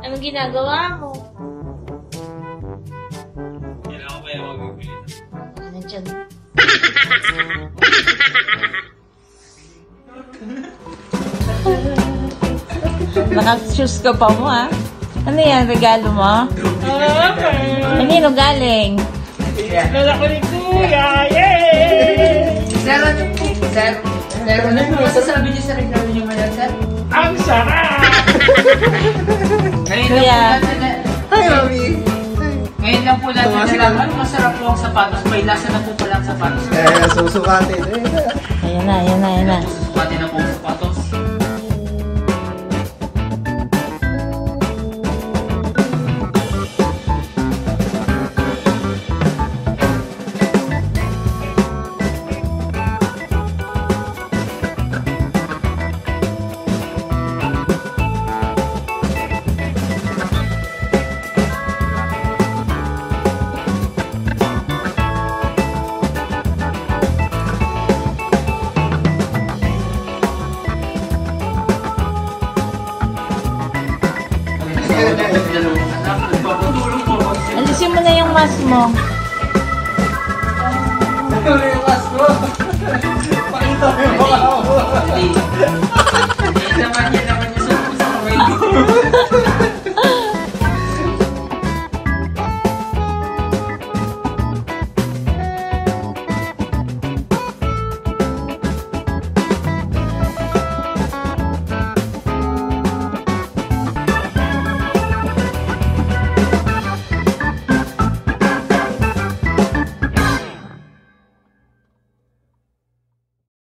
Anong ginagawa mo? Kailangan ko kaya magbibili. Ano dyan? Naka-shoes ka pa mo, ha? Ano yan? Regalo mo? Ano Kanino galing? Dala ko ni Kuya! Yay! Zero. Zero zero. Ano yung masasabi niyo sa regalo niyo ngayon, sir? Ang sarap! Ngayon Kuya. lang po natin Hi, Mami! Ngayon lang po natin nalaman, masarap po ang sapatos. May lasa na po pala ang sapatos. Eh, susukatin. Ayan na, ayan na, ayan na. Alisin mo na yung mask mo. Ano yung mas mo?